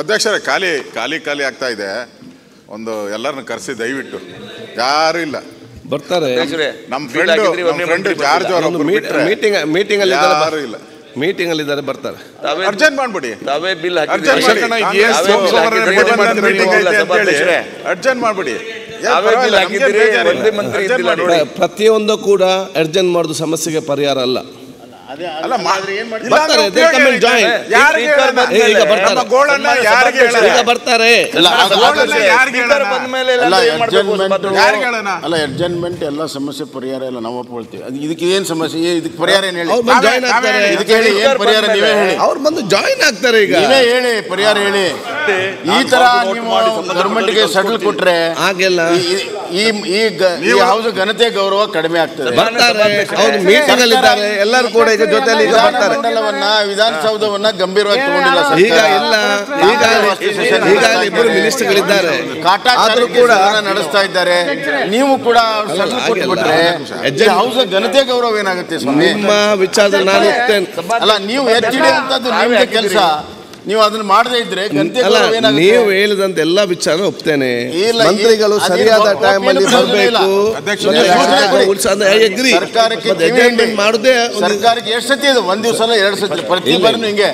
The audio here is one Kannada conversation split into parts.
ಅಧ್ಯಕ್ಷರೇ ಖಾಲಿ ಖಾಲಿ ಖಾಲಿ ಆಗ್ತಾ ಇದೆ. ಒಂದು ಎಲ್ಲರನ್ನ ಕರೆಸಿ ದಯವಿಟ್ಟು. ಯಾರು ಇಲ್ಲ. ಬರ್ತಾರೆ. ನಮ್ಮ ಫ್ರೆಂಡ್ ನಮ್ಮ ಫ್ರೆಂಡ್ ಜಾರ್ಜ್ ಅವರು ಮೀಟಿಂಗ್ ಮೀಟಿಂಗ್ ಅಲ್ಲಿ ಯಾರು ಇಲ್ಲ. ಮೀಟಿಂಗ್ ಅಲ್ಲಿ ಇದ್ದಾರೆ ಬರ್ತಾರೆ ಅರ್ಜೆಂಟ್ ಮಾಡ್ಬಿಡಿ. ತಾವೇ ಬಿಲ್ ಅರ್ಜೆಂಟ್ ಮಾಡ್ಬಿಡಿ. ಪ್ರತಿಯೊಂದು ಕೂಡ ಅರ್ಜೆಂಟ್ ಮಾಡೋದು ಸಮಸ್ಯೆಗೆ ಪರಿಹಾರ ಅಲ್ಲ. ಅಲ್ಲ ಇಲ್ಲ ಅಡ್ಜಸ್ಟ್ಮೆಂಟ್ ಎಲ್ಲ ಸಮಸ್ಯೆ ಪರಿಹಾರ ಎಲ್ಲ ನಾವು ಒಪ್ಕೊಳ್ತೀವಿ. ಇದಕ್ಕೆ ಏನ್ ಸಮಸ್ಯೆ? ಇದಕ್ಕೆ ಪರಿಹಾರ ಏನ್ ಹೇಳಿ? ಇದಕ್ಕೆ ಹೇಳಿ ಏನ್ ಪರಿಹಾರ ನೀವೇ ಹೇಳಿ. ಅವ್ರು ಬಂದು ಜಾಯಿನ್ ಆಗ್ತಾರೆ ಈಗ. ನೀವೇ ಹೇಳಿ ಪರಿಹಾರ ಹೇಳಿ. ಈ ತರ ನೀವು ಗೌರ್ಮೆಂಟ್ಗೆ ಸೆಟಲ್ ಕೊಟ್ರೆ ಹಾಗೆಲ್ಲ. ಈ- ಈ ಈ ಘನತೆ ಗೌರವ ಕಡಿಮೆ ಆಗ್ತದೆ. ಮೀಟಿಂಗ್ ಅಲ್ಲಿ ಇದ್ದಾರೆ ಎಲ್ಲರೂ ಕೂಡ ಈಗ ಜೊತೆ ಈಗ ಬರ್ತಾರೆ ವಿಧಾನಸೌಧವನ್ನ ಗಂಭೀರವಾಗಿ ತಗೊಂಡಿಲ್ಲ ಈಗ ಇಲ್ಲ. ಈಗ ಈಗ ಇಬ್ಬರು ಮಿನಿಸ್ಟರ್ಗಳಿದ್ದಾರೆ. ಆದ್ರೂ ಕೂಡ ನಡೆಸ್ತಾ ಇದ್ದಾರೆ. ನೀವು ಕೂಡ ಸೆಟಲ್ ಕೊಟ್ಬಿಟ್ರೆ ಈ ಹೌಸ್ ಘನತೆ ಗೌರವ ಏನಾಗುತ್ತೆ ಸ್ವಾಮಿ? ನಿಮ್ಮ ವಿಚಾರದಲ್ಲಿ ನಾನು ಅಲ್ಲ ನೀವು ಎತ್ತಿಡಿ ಅಂತದ್ದು ನಿಮ್ಗೆ ಕೆಲಸ. ನೀವು ಅದನ್ನ ಮಾಡದೇ ಇದ್ರೆ ಅಲ್ಲ ನೀವು ಹೇಳಿದಂತ ಎಲ್ಲಾ ವಿಚಾರ ಒಪ್ತೇನೆ. ಇಲ್ಲ, ಮಂತ್ರಿಗಳು ಸರಿಯಾದ ಟೈಮ್ ಅಲ್ಲಿ. ಬರಬೇಕು. ಸರ್ಕಾರಕ್ಕೆ. ಮಾಡುದೇ ಒಂದು- ಸರ್ಕಾರಕ್ಕೆ ಎಷ್ಟು ಸತಿ ಇದೆ? ಒಂದ್ ದಿವಸ ಅಲ್ಲ ಎರಡು ಸತಿ ಪ್ರತಿ ಬಾರನು ಹಿಂಗೆ.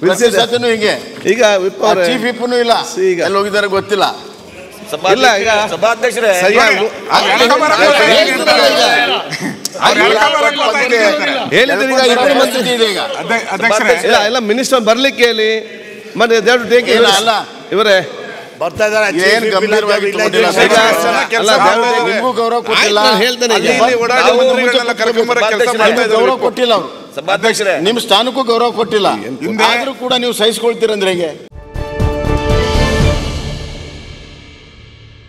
ಪ್ರತಿ. ಸತಿನೂ ಹಿಂಗೆ. ಈಗ ಚೀಫ್ ವಿಪ್ನು ಇಲ್ಲ. ಈಗ. ಎಲ್ಲಿ ಹೋಗಿದ್ದಾರೆ ಗೊತ್ತಿಲ್ಲ. ಇಲ್ಲ, ಈಗ ಸಭಾಧ್ಯಕ್ಷರೇ. ಹೇಳಿದ್ರು ಈಗ. ಇಬ್ಬರು ಮಂತ್ರಿ ಇದೆ ಈಗ. ಅಧ್ಯಕ್ಷರೇ. ಇಲ್ಲ ಎಲ್ಲ ಮಿನಿಸ್ಟರ್ ಬರ್ಲಿಕ್ಕೆ ಹೇಳಿ. ಮತ್ತೆ ದೇವ್ರು ಟೇಕ್ ಇಲ್ಲ, ಅಲ್ಲ. ಇವರೇ. ಬರ್ತಾ ಗಂಭೀರವಾಗಿ ಏನು take- ನಿಮ್ಗೂ ಗೌರವ ಕೊಟ್ಟಿಲ್ಲ. ಹೇಳ್ತೇನೆ ಈಗ. ಇಲ್ಲಿ ಓಡಾಡಿ ನಾವು ಕೆಲಸ ಮಾಡ್ತಾ ನಿಮ್ಗೆ ಇದ್ದಾರೆ. ಗೌರವ ಕೊಟ್ಟಿಲ್ಲ ಅವರು. ಸಭಾಧ್ಯಕ್ಷರೇ. ನಿಮ್ ಸ್ಥಾನಕ್ಕೂ ಗೌರವ ಕೊಟ್ಟಿಲ್ಲ. ಆದ್ರೂ ಕೂಡ ನೀವು ಸಹಿಸ್ಕೊಳ್ತೀರಂದ್ರೆ ಹೇಗೆ?